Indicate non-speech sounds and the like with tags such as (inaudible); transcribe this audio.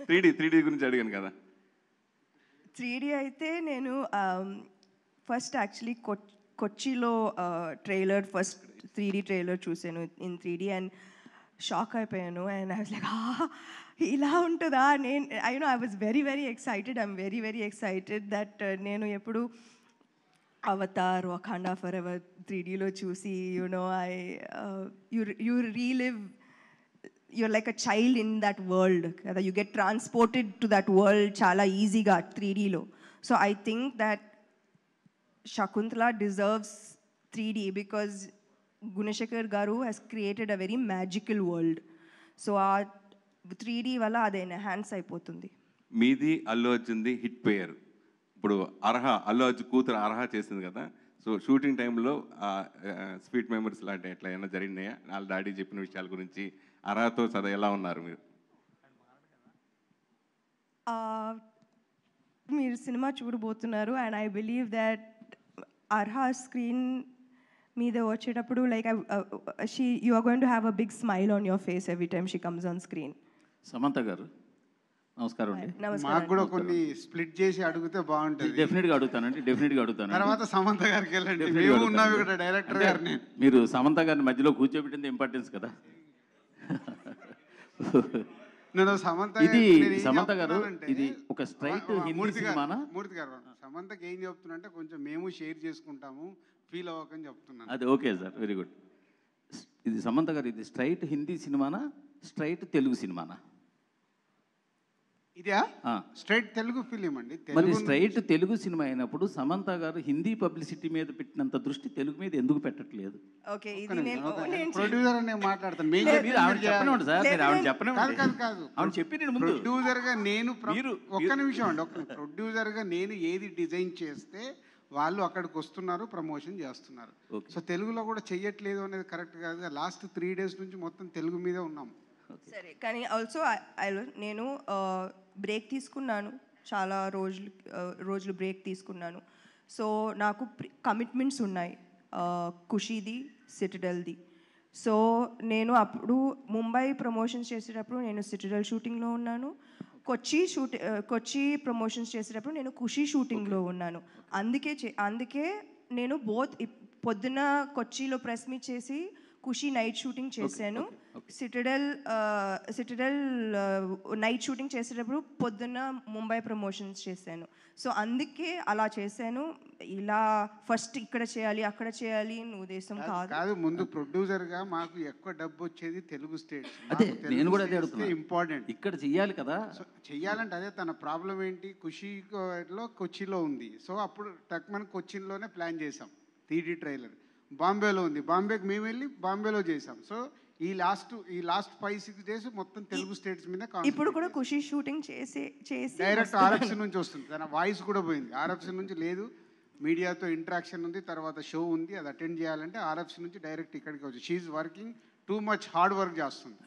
Three D three D గురించి అడిగాను కదా. త్రీ డి అయితే నేను first actually కొచ్చిలో trailer first three D trailer చూసాను in three D and shock అయిపోయాను. అండ్ ఐ వాజ్ లైక్ ఇలా ఉంటుందా? నేను I know I was very very excited. I'm very very excited that uh, నేను ఎప్పుడు Avatar Wakanda forever three డీలో చూసి you know I you you relive you're like a child in that world కదా? You get transported to that world చాలా ఈజీగా three డీలో so I think that Shakuntala deserves three D because Gunasekhar garu has created a very magical world so ah three D వల్ల అది enhance అయిపోతుంది. మీది Allu అర్జున్ది hit పేరు ఇప్పుడు అర్హ అల్లు అర్జున్ కూతురు అర్హ చేసింది కదా? సో షూటింగ్ టైంలో స్వీట్ మెమరీస్ లాంటి ఎట్లా ఏమైనా జరిగినాయా? వాళ్ళ డాడీ చెప్పిన విషయాల గురించి అర్హతో చదువు ఎలా ఉన్నారు మీరు? మీరు సినిమా చూడబోతున్నారు and I believe that Arha screen మీద వచ్చేటప్పుడు like she you are going to have a big smile on your face every time she comes on screen Samantha garu నమస్కారం అండి. మాకు నమస్కారం. కూడా కొన్ని స్ప్లిట్ చేసి అడిగితే బాగుంటుంది. డెఫినెట్గా అడుగుతానండి డెఫినెట్గా అడుగుతాను తర్వాత సమంత గారికి వెళ్ళండి. డైరెక్టర్ గారిని. మీరు సమంత గారిని మధ్యలో కూర్చోబెట్టింది ఇంపార్టెన్స్ కదా. (laughs) నేను సమంత ఇది సమంత గారు ఇది ఒక వా- హిందీ సినిమానా? మూర్తి గారు సమంతకి ఏం చెప్తున్నంటే కొంచెం మేము షేర్ చేసుకుంటాము ఫీల్ అవ్వకని చెప్తున్నాను. అది ఓకే సార్ వెరీ గుడ్. ఇది సమంత గారు ఇది స్ట్రైట్ హిందీ సినిమానా స్ట్రైట్ తెలుగు సినిమానా? ఇదే. స్ట్రైట్ తెలుగు ఫిలిం అండి. మరి తెలుగు స్ట్రైట్ తెలుగు సినిమా అయినప్పుడు సమంత గారు హిందీ పబ్లిసిటీ మీద పెట్టినంత దృష్టి తెలుగు మీద ఎందుకు పెట్టట్లేదు? ఓకే ఇది నేను ప్రొడ్యూసర్ నేను మాట్లాడతాను. మీరు ఆవిడ. చెప్పనివ్వండి సార్ మీరు ఆవిడ కాదు చెప్పనివ్వండి కాదు కాదు ఆవిడ చెప్పి నేను ముందు ప్రొడ్యూసర్గా నేను ప్ర- మీరు- ఒక్క నిమిషం అండి ఒక్క ప్రొడ్యూసర్గా నేను ఏది డిజైన్ చేస్తే వాళ్ళు అక్కడికి వస్తున్నారు ప్రమోషన్ చేస్తున్నారు. సో తెలుగులో కూడా చెయ్యట్లేదు అనేది కరెక్ట్ కాదు. లాస్ట్ త్రీ డేస్ నుంచి మొత్తం తెలుగు మీదే ఉన్నాం. సరే కానీ ఆల్సో నేను బ్రేక్ తీసుకున్నాను. చాలా రోజులు రోజులు బ్రేక్ తీసుకున్నాను. సో నాకు కమిట్మెంట్స్ ఉన్నాయి. ఖుషీది సిటిడల్ది సో నేను అప్పుడు ముంబై ప్రమోషన్స్ చేసేటప్పుడు నేను సిటిడల్ షూటింగ్లో ఉన్నాను. కొచ్చి షూటి కొచ్చి ప్రమోషన్స్ చేసేటప్పుడు నేను ఖుషి షూటింగ్లో ఉన్నాను. అందుకే చే- అందుకే నేను బోత్ పొద్దున కొచ్చిలో ప్రెస్ మీట్ చేసి ఖుషి నైట్ షూటింగ్ చేశాను. సిటడల్ సిటడల్ నైట్ షూటింగ్ చేసేటప్పుడు పొద్దున్న ముంబై ప్రమోషన్స్ చేశాను. సో అందుకే అలా చేశాను. ఇలా ఫస్ట్ ఇక్కడ చేయాలి అక్కడ చేయాలి అని ఉద్దేశం కాదు కాదు. ముందు ప్రొడ్యూసర్గా మాకు ఎక్కువ డబ్బు వచ్చేది తెలుగు స్టేట్స్ అదే నేను కూడా అదే అడుగుతున్నా. ఇంపార్టెంట్ ఇక్కడ చెయ్యాలి కదా? సో చెయ్యాలంటే అదే తన ప్రాబ్లం ఏంటి? ఖుషీలో కొచ్చిలో ఉంది. సో అప్పుడు టక్మన్ కొచ్చిన్లోనే ప్లాన్ చేసాం టీడీ ట్రైలర్ బాంబేలో ఉంది. బాంబేకి మేము వెళ్ళి బాంబేలో చేసాం సో ఈ లాస్ట్ ఈ లాస్ట్ ఫైవ్ సిక్స్ డేస్ మొత్తం తెలుగు స్టేట్స్ మీద ఇప్పుడు కూడా ఖుషి షూటింగ్ చేసి చేసి డైరెక్ట్ ఆర్ఎఫ్సి నుంచి వస్తుంది. తన వాయిస్ కూడా పోయింది. ఆర్ఎఫ్సి నుంచి లేదు. మీడియాతో ఇంటరాక్షన్ ఉంది. తర్వాత షో ఉంది. అది అటెండ్ చేయాలంటే ఆర్ఎఫ్సి నుంచి డైరెక్ట్ ఇక్కడికి వచ్చి. She's working too much hard work చేస్తుంది.